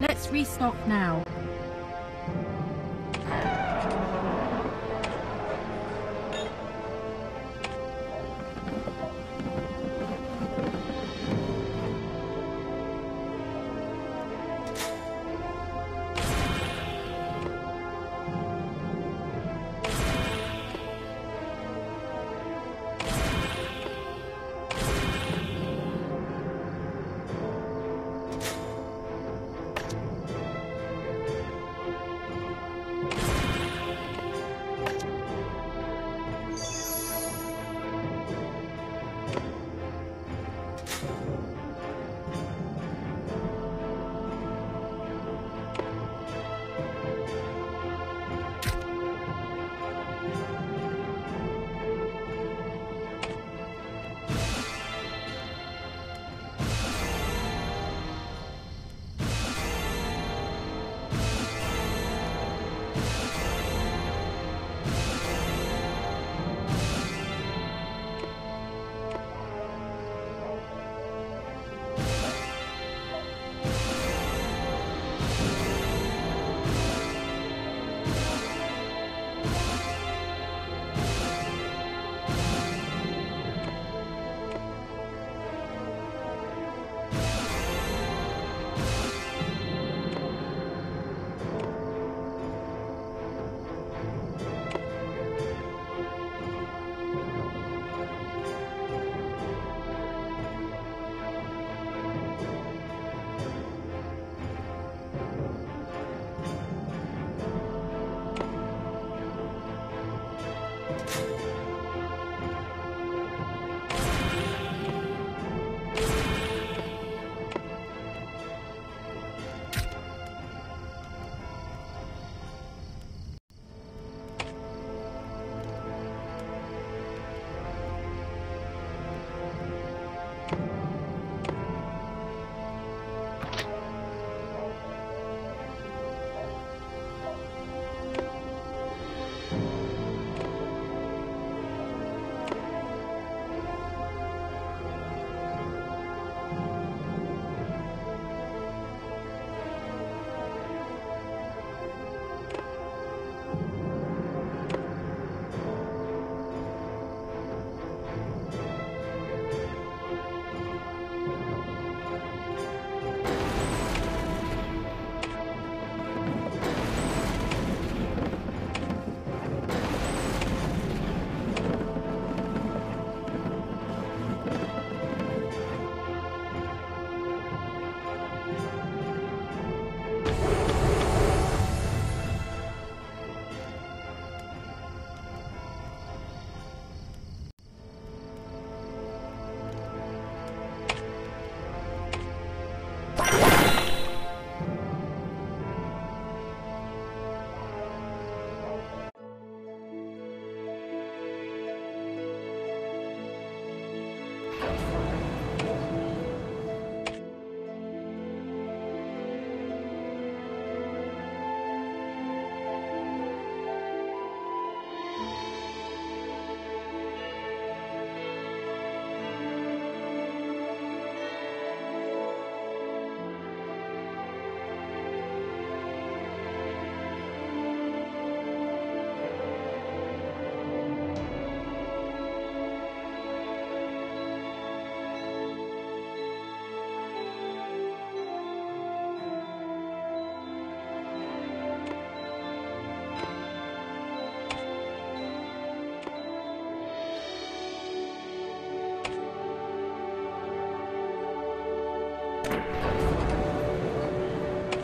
Let's restock now.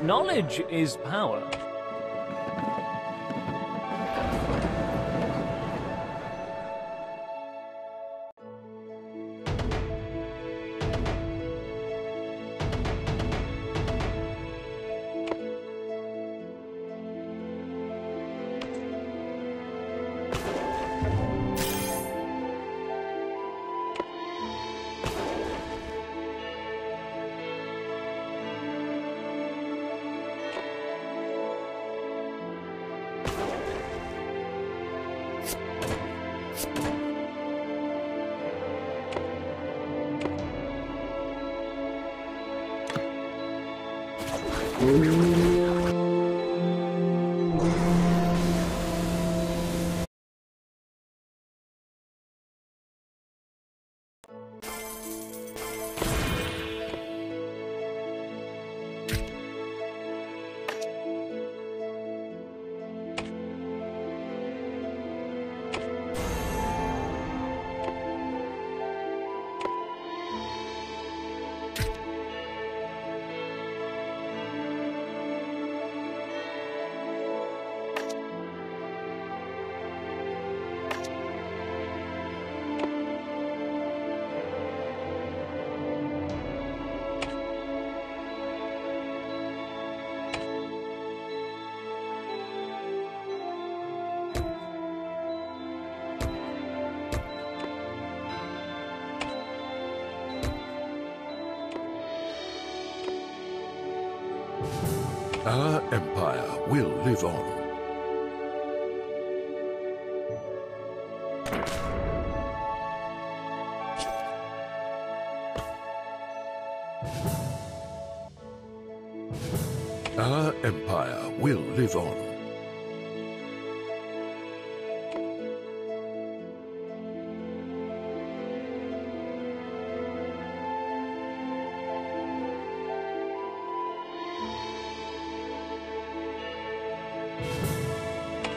Knowledge is power. Ooh. Our empire will live on. Our empire will live on.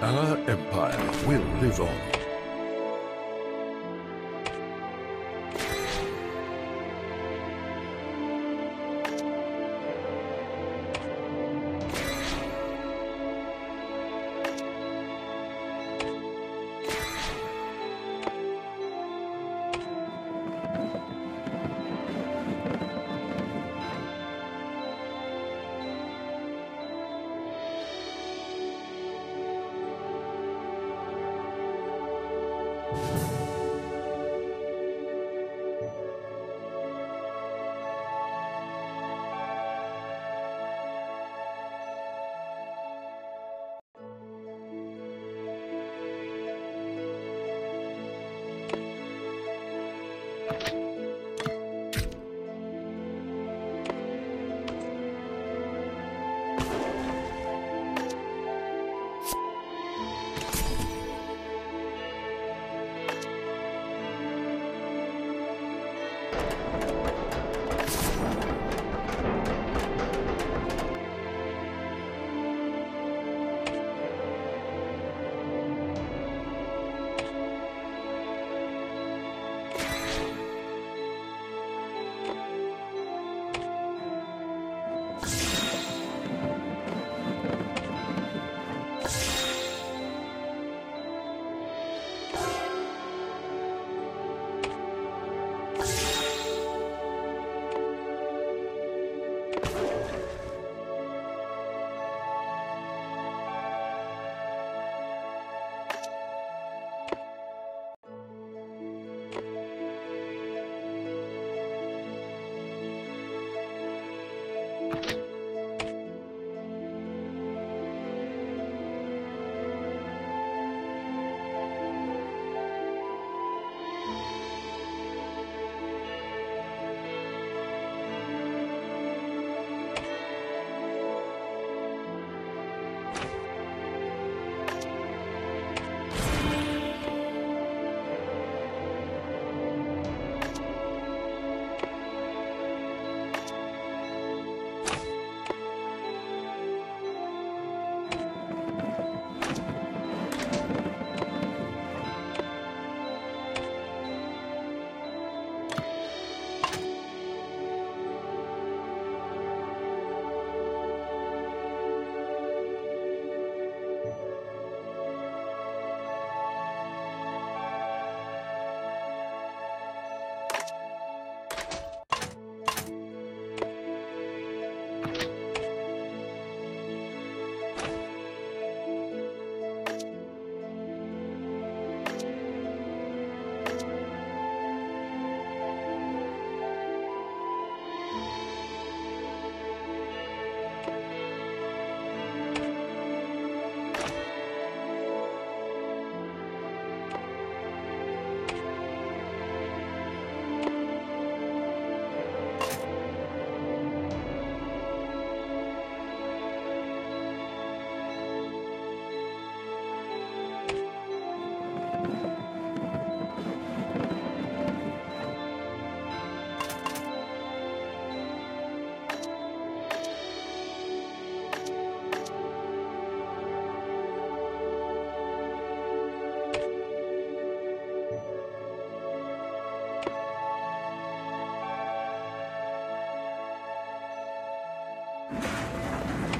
Our empire will live on.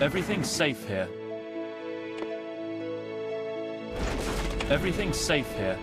Everything's safe here. Everything's safe here.